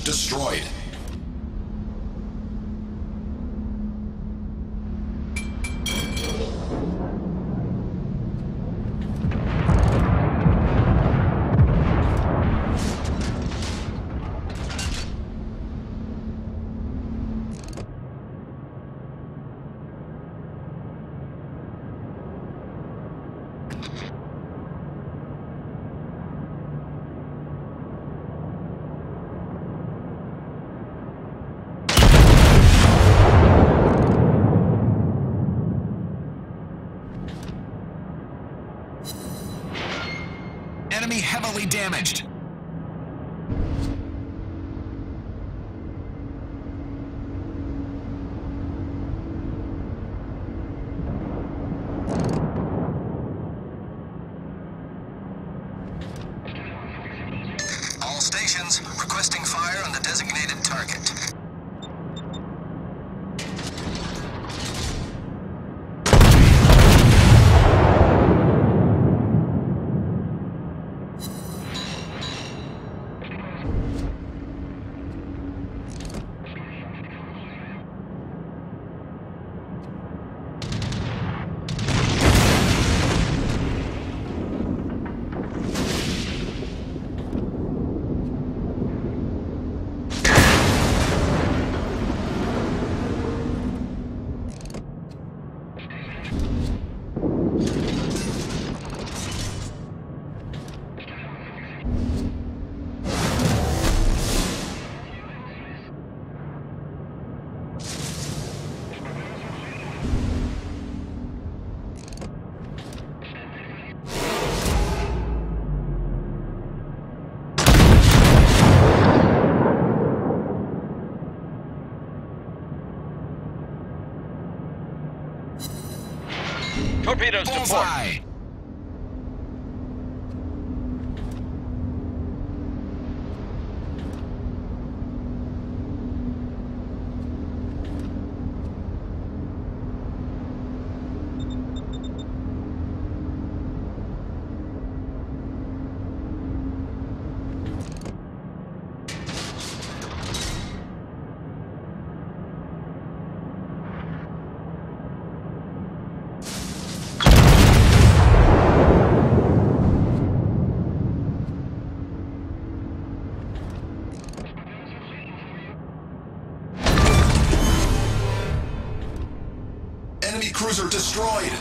Battleship destroyed. Requesting fire on the designated target. Torpedoes to port. Enemy cruiser destroyed.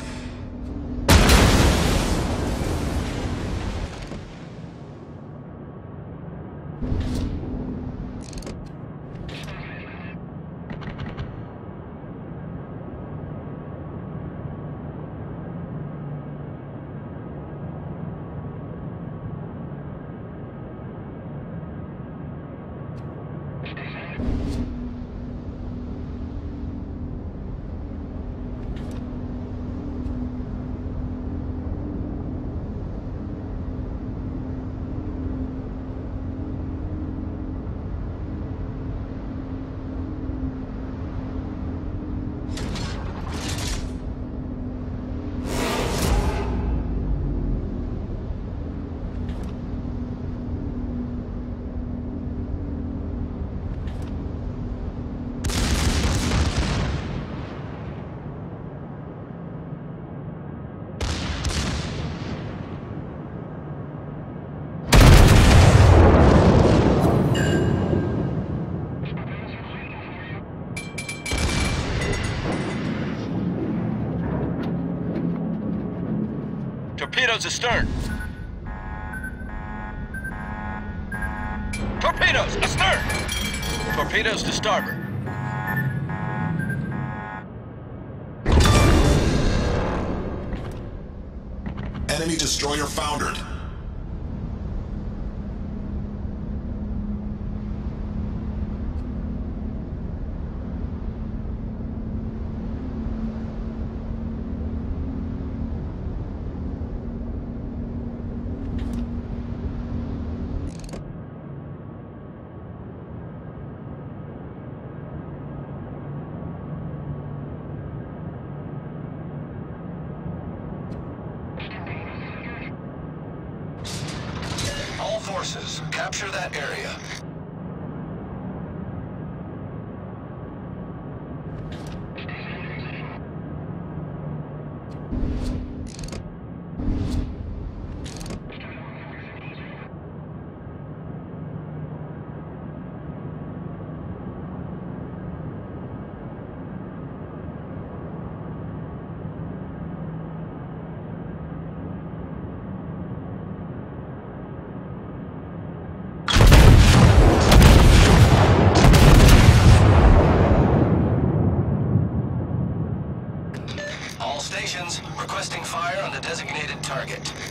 Torpedoes astern. Torpedoes astern. Torpedoes to starboard. Enemy destroyer foundered. Capture that area. Requesting fire on the designated target.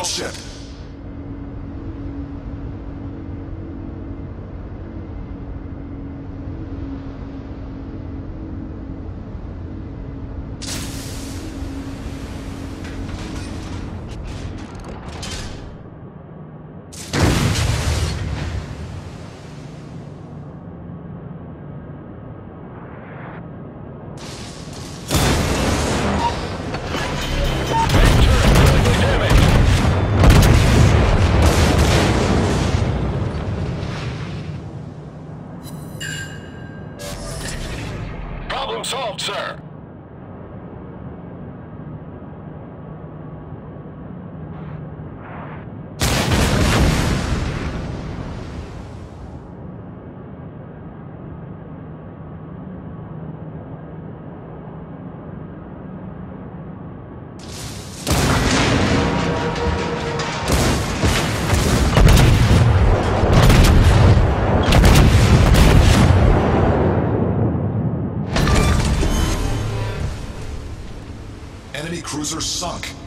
Battleship. Cruiser sunk.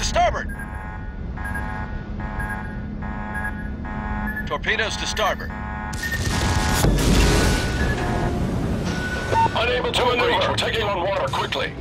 To starboard! Torpedoes to starboard. Unable to maneuver. Taking on water quickly.